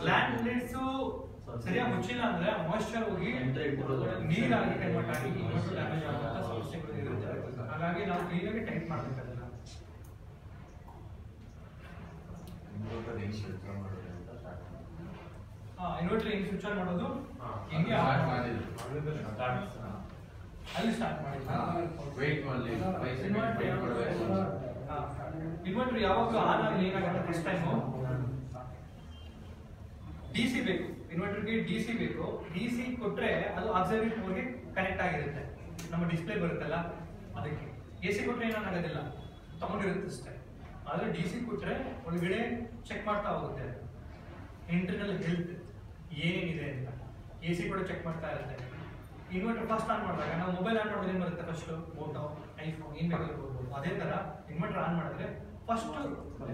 ಗ್ಲ್ಯಾಂಡ್ಲೆಟ್ಸ್ ಸರಿಯಾಗಿ ಮುಚ್ಚಿಲ್ಲ ಅಂದ್ರೆ ಮಾಯಿಶ್ಚರ್ ಹೋಗಿ ನೀರಾಗಿ ಕನ್ವರ್ಟ್ ಆಗಿ ಇನ್ನೊಂದು ಡ್ಯಾಮೇಜ್ ಆಗುವಂತ ಸಮಸ್ಯೆಗಳು ಇರುತ್ತೆ. ಹಾಗಾಗಿ ನಾವು ಕ್ಲೀನಾಗಿ ಟೈಟ್ ಮಾಡ್ಬೇಕು ಅದನ್ನ. ಇನ್ವರ್ಟರ್ ಹೆಂಗ್ ಸ್ವಿಚ್ ಆನ್ ಮಾಡೋದು ಹೆಂಗೆ ಸ್ಟಾರ್ಟ್ ಮಾಡೋದು? ಅಲ್ಲಿ ಸ್ಟಾರ್ಟ್ ಮಾಡಿ ಇನ್ವರ್ಟರ್ ಯಾವಾಗ ಆನ್ ಆಗಲಿ ಏನಾಗುತ್ತೆ ಫಸ್ಟ್ ಟೈಮು ಡಿ ಸಿ ಬೇಕು ಇನ್ವರ್ಟರ್ಗೆ ಡಿ ಸಿ ಬೇಕು ಡಿ ಸಿ ಕೊಟ್ಟರೆ ಅದು ಪೋರ್ಗೆ ಕನೆಕ್ಟ್ ಆಗಿರುತ್ತೆ. ನಮ್ಮ ಡಿಸ್ಪ್ಲೇ ಬರುತ್ತಲ್ಲ ಅದಕ್ಕೆ. ಎ ಸಿ ಕೊಟ್ರೆ ಏನಾಗೋದಿಲ್ಲ ತಗೊಂಡಿರುತ್ತೆ ಅಷ್ಟೇ. ಆದರೆ ಡಿ ಸಿ ಕೊಟ್ರೆ ಒಳಗಡೆ ಚೆಕ್ ಮಾಡ್ತಾ ಹೋಗುತ್ತೆ. ಇಂಟರ್ನಲ್ ಹೆಲ್ತ್ ಏನಿದೆ ಅಂತ. ಎ ಸಿ ಕೂಡ ಚೆಕ್ ಮಾಡ್ತಾ ಇರುತ್ತೆ. ಇನ್ವರ್ಟರ್ ಫಸ್ಟ್ ಆನ್ ಮಾಡಿದಾಗ ನಾವು ಮೊಬೈಲ್ ಆನ್ ಮಾಡಿದ್ರೆ ಏನು ಬರುತ್ತೆ ಫಸ್ಟ್ ಫೋಟೋ ಐಫೋನ್ ಏನು ಬೇಕಾದ್ರೂ ಕೊಡ್ಬೋದು. ಅದೇ ತರ ಇನ್ವರ್ಟರ್ ಆನ್ ಮಾಡಿದ್ರೆ ಫಸ್ಟ್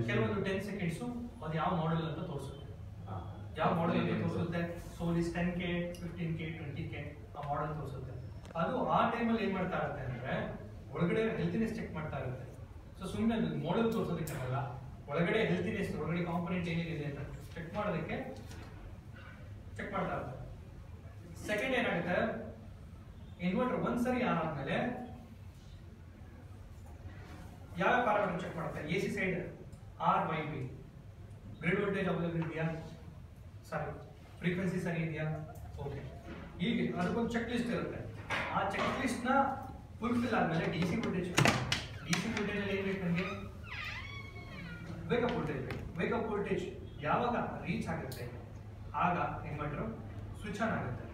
ಕೆಲವೊಂದು ಟೆನ್ ಸೆಕೆಂಡ್ಸು ಅದು ಯಾವ ಮಾಡೆಲ್ ಅಂತ ತೋರಿಸುತ್ತೆ. ಯಾವ ಮಾಡೆಲ್ ತೋರಿಸುತ್ತೆ ತೋರಿಸುತ್ತೆ? Is ten K fifteen K twenty K ಆ ಮಾಡೆಲ್ ತೋರಿಸುತ್ತೆ. ಅದು ಆ ಟೈಮಲ್ಲಿ ಏನು ಮಾಡ್ತಾ ಇರುತ್ತೆ ಅಂದ್ರೆ ಒಳಗಡೆ ಹೆಲ್ತಿನೆಸ್ ಚೆಕ್ ಮಾಡ್ತಾ ಇರುತ್ತೆ. ಸೊ ಸುಮ್ಮನೆ ಮಾಡೆಲ್ ತೋರಿಸೋದಕ್ಕಾಗಲ್ಲ ಒಳಗಡೆ ಹೆಲ್ತಿನೆಸ್ ಒಳಗಡೆ ಕಾಂಪೊನೆಂಟ್ ಏನೇನಿದೆ ಅಂತ ಚೆಕ್ ಮಾಡೋದಕ್ಕೆ ಚೆಕ್ ಮಾಡ್ತಾ ಇರುತ್ತೆ. ಸೆಕೆಂಡ್ ಏನಾಗುತ್ತೆ? ಇನ್ವರ್ಟರ್ ಒಂದ್ಸರಿ ಆನ್ ಆದ್ಮೇಲೆ ಯಾವ ಪ್ಯಾರಾಮೀಟರ್ ಚೆಕ್ ಮಾಡುತ್ತೆ? A C side R Y B grid voltage available ಇದೆಯಾ ಸರಿ ಫ್ರೀಕ್ವೆನ್ಸಿ ಸರಿ ಇದೆಯಾ? ಓಕೆ ಹೀಗೆ, ಅದಕ್ಕೊಂದು ಚೆಕ್ ಲಿಸ್ಟ್ ಇರುತ್ತೆ. ಆ ಚೆಕ್ ಲಿಸ್ಟ್ನ ಫುಲ್ಫಿಲ್ ಆದಮೇಲೆ D C voltage D C voltage ಏನು ಏನ್ ಬೇಕು ನನಗೆ ವೇಕಪ್ ವೋಲ್ಟೇಜ್ ಬೇಕು. ವೇಕಪ್ ವೋಲ್ಟೇಜ್ ಯಾವಾಗ ರೀಚ್ ಆಗುತ್ತೆ? ಆಗ ಇನ್ವರ್ಟರ್ ಸ್ವಿಚ್ ಆನ್ ಆಗುತ್ತೆ.